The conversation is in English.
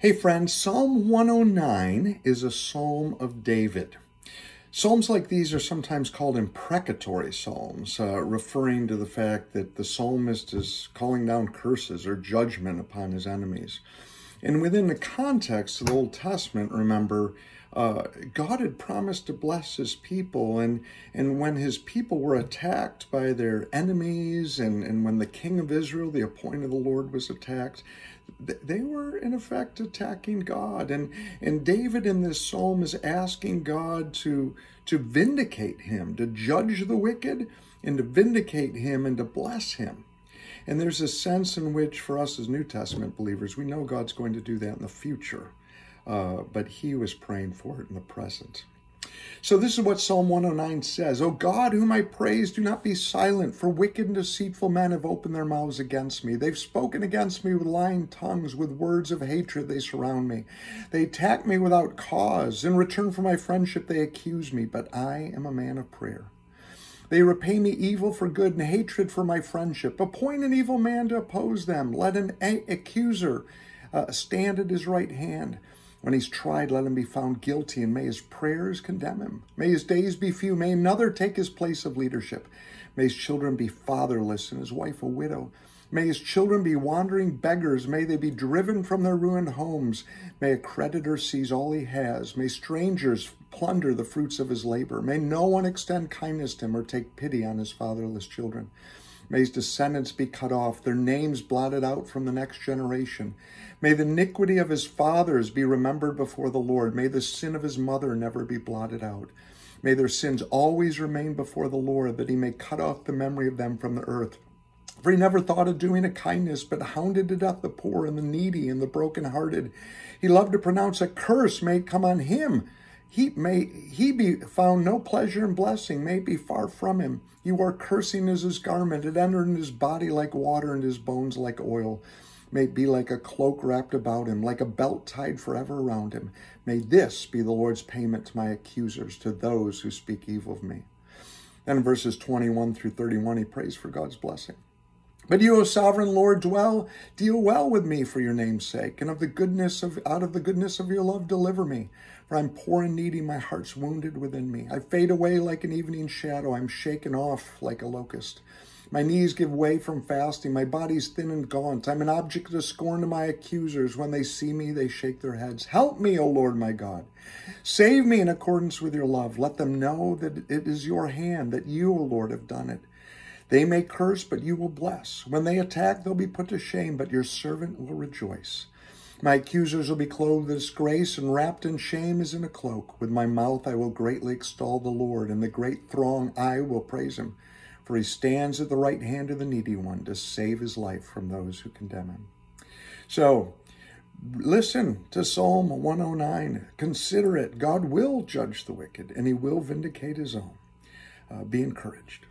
Hey friends, Psalm 109 is a psalm of David. Psalms like these are sometimes called imprecatory psalms, uh, referring to the fact that the psalmist is calling down curses or judgment upon his enemies. And within the context of the Old Testament, remember, uh, God had promised to bless his people. And, and when his people were attacked by their enemies, and, and when the king of Israel, the appointed of the Lord, was attacked, they were in effect attacking God. And, and David in this psalm is asking God to, to vindicate him, to judge the wicked, and to vindicate him and to bless him. And there's a sense in which, for us as New Testament believers, we know God's going to do that in the future. Uh, but he was praying for it in the present. So this is what Psalm 109 says. O God, whom I praise, do not be silent, for wicked and deceitful men have opened their mouths against me. They've spoken against me with lying tongues, with words of hatred they surround me. They attack me without cause. In return for my friendship, they accuse me, but I am a man of prayer. They repay me evil for good and hatred for my friendship. Appoint an evil man to oppose them. Let an accuser uh, stand at his right hand. When he's tried, let him be found guilty, and may his prayers condemn him. May his days be few. May another take his place of leadership. May his children be fatherless, and his wife a widow. May his children be wandering beggars. May they be driven from their ruined homes. May a creditor seize all he has. May strangers plunder the fruits of his labor. May no one extend kindness to him or take pity on his fatherless children. May his descendants be cut off, their names blotted out from the next generation. May the iniquity of his fathers be remembered before the Lord. May the sin of his mother never be blotted out. May their sins always remain before the Lord, that he may cut off the memory of them from the earth. For he never thought of doing a kindness, but hounded to death the poor and the needy and the brokenhearted. He loved to pronounce a curse may come on him he may he be found no pleasure and blessing, may be far from him. You are cursing as his garment, it entered in his body like water and his bones like oil. May be like a cloak wrapped about him, like a belt tied forever around him. May this be the Lord's payment to my accusers, to those who speak evil of me. Then in verses 21 through 31, he prays for God's blessing. But you, O sovereign Lord, dwell, deal well with me for your name's sake, and of the goodness of out of the goodness of your love deliver me. For I'm poor and needy, my heart's wounded within me. I fade away like an evening shadow, I'm shaken off like a locust. My knees give way from fasting, my body's thin and gaunt. I'm an object of scorn to my accusers. When they see me, they shake their heads. Help me, O Lord my God. Save me in accordance with your love. Let them know that it is your hand, that you, O Lord, have done it. They may curse, but you will bless. When they attack, they'll be put to shame, but your servant will rejoice. My accusers will be clothed in disgrace and wrapped in shame as in a cloak. With my mouth I will greatly extol the Lord, and the great throng I will praise him. For he stands at the right hand of the needy one to save his life from those who condemn him. So, listen to Psalm 109. Consider it. God will judge the wicked, and he will vindicate his own. Uh, be encouraged.